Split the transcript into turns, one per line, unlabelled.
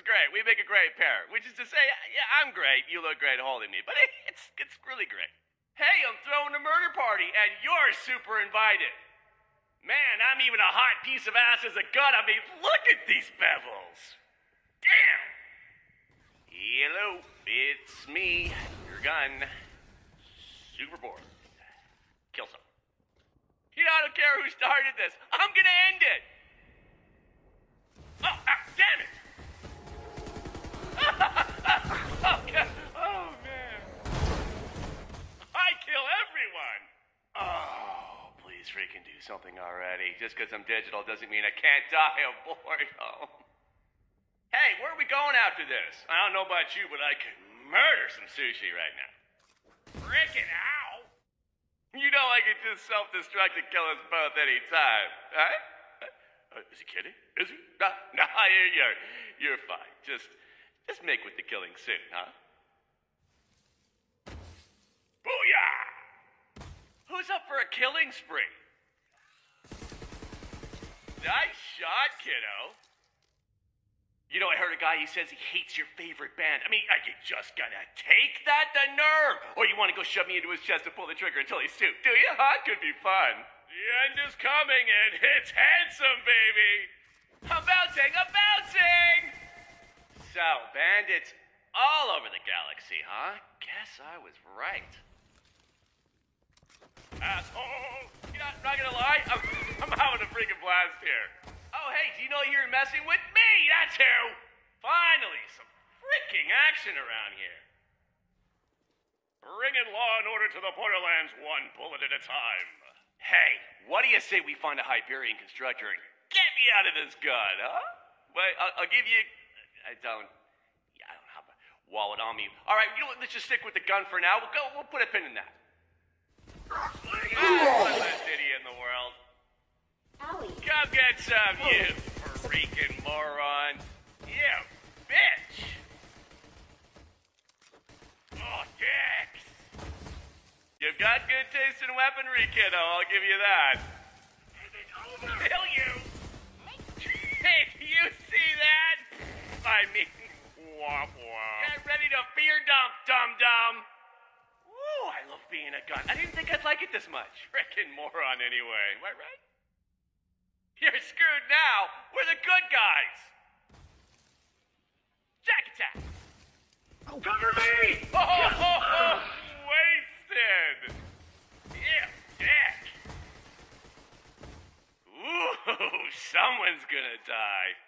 is great. We make a great pair. Which is to say, yeah, I'm great. You look great holding me. But it's, it's really great. Hey, I'm throwing a murder party, and you're super invited. Man, I'm even a hot piece of ass as a gun. I mean, look at these bevels. Damn. Hello, it's me, your gun. Super bored. Kill some. You know, I don't care who started this. I'm gonna end it. Please freaking do something already. Just because I'm digital doesn't mean I can't die of boredom. Hey, where are we going after this? I don't know about you, but I could murder some sushi right now. Frickin' ow! You know I could just self-destruct and kill us both any time, right? Uh, is he kidding? Is he? No, you're, you're, you're fine. Just, just make with the killing soon, huh? Who's up for a killing spree? Nice shot, kiddo. You know, I heard a guy, he says he hates your favorite band. I mean, are you just gonna take that? The nerve! Or you wanna go shove me into his chest and pull the trigger until he's stooped, do you? Huh? Could be fun. The end is coming, and it's handsome, baby! I'm bouncing! I'm bouncing! So, bandits all over the galaxy, huh? Guess I was right. Asshole! You not gonna lie, I'm, I'm having a freaking blast here. Oh, hey, do you know you're messing with me? That's who! Finally, some freaking action around here. Bringing law and order to the borderlands one bullet at a time. Hey, what do you say we find a Hyperion constructor and get me out of this gun, huh? Wait, I'll, I'll give you. I don't. Yeah, I don't have a wallet on me. All right, you know what? Let's just stick with the gun for now. We'll go. We'll put a pin in that. Ah, the best idiot in the world.
Owie.
Come get some, you freaking moron. You bitch. Oh, dicks. You've got good taste in weaponry, kiddo. I'll give you that. Kill you. Hey, you see that? I mean, wah wah. Get ready to fear dump, dum dum. Ooh, I love being a gun. I didn't think I'd like it this much. Frickin' moron, anyway. Am I right? You're screwed now. We're the good guys. Jack attack. Oh.
Cover me!
Oh, oh, oh, wasted. Yeah, Jack. Ooh, someone's gonna die.